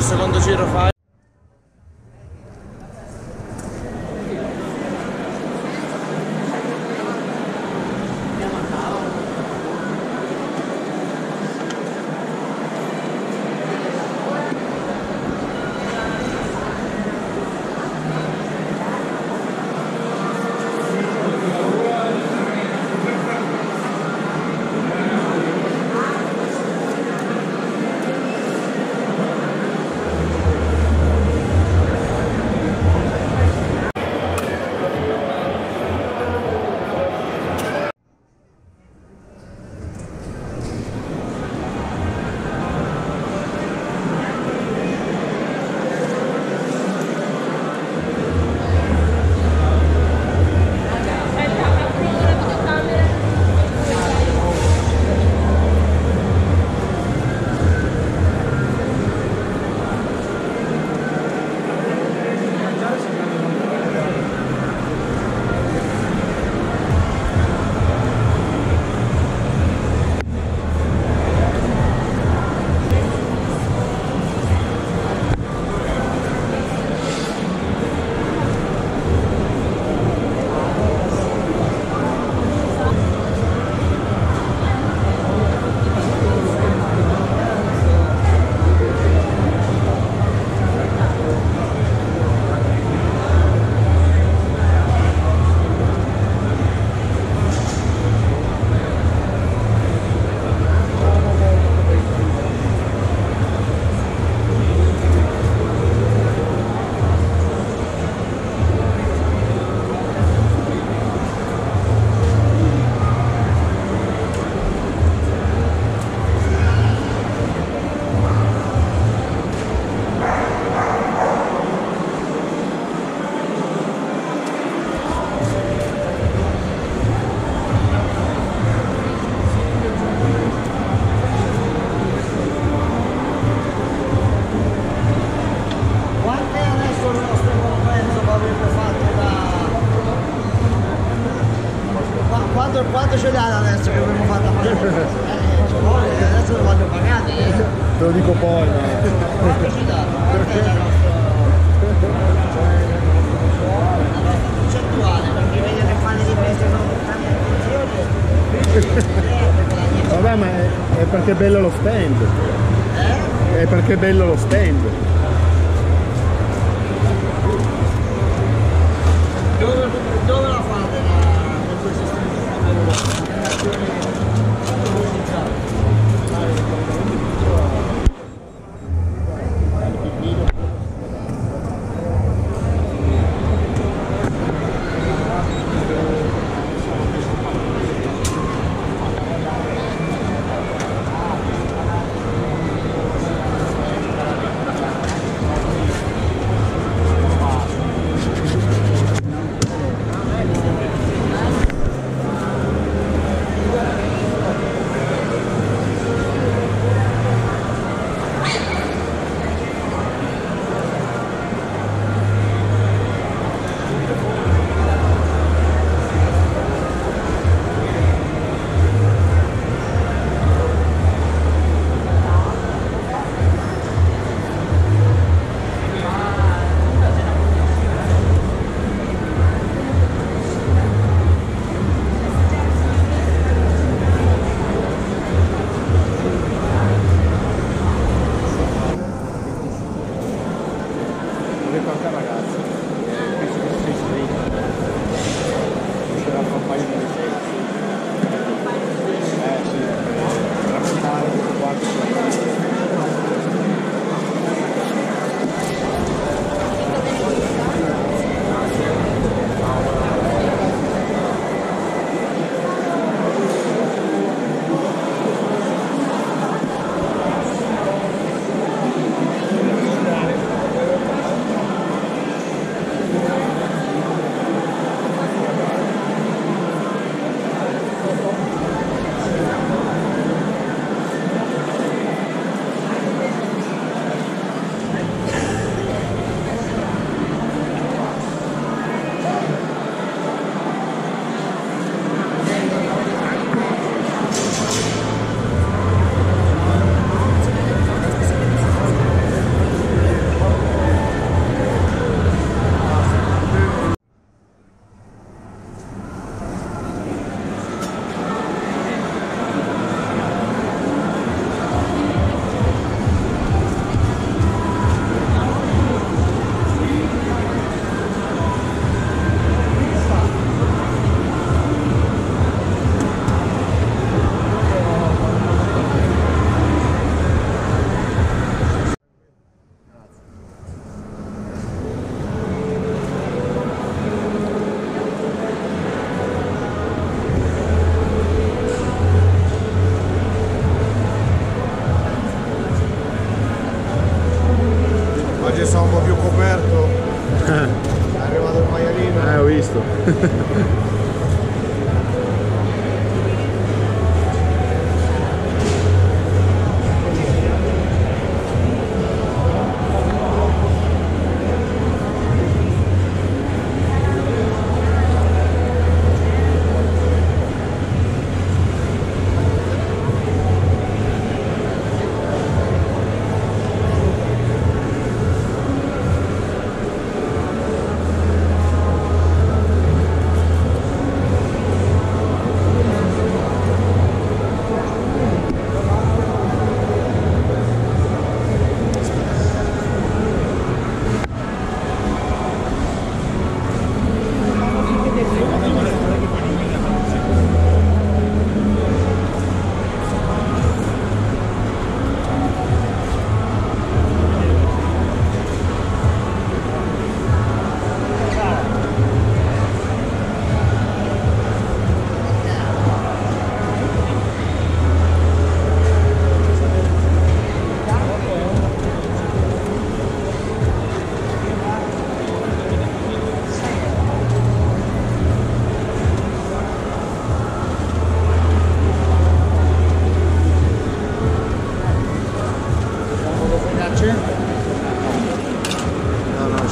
Secondo giro fai. L'ha adesso che avremmo fatto fare? Eh, adesso lo voglio pagare. Te lo dico poi, ma... Quanto ci dà? È la nostra... Percentuale, perché vedi che fanno di queste sono tante funzioni. Vabbè, ma è, è perché è bello lo stand. Eh? È perché è bello lo stand.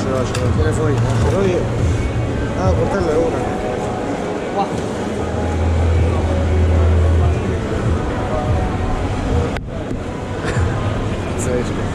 se no, ce lo tiene fuori. Però io... Ah, il portello è una. Qua. Pazzesco.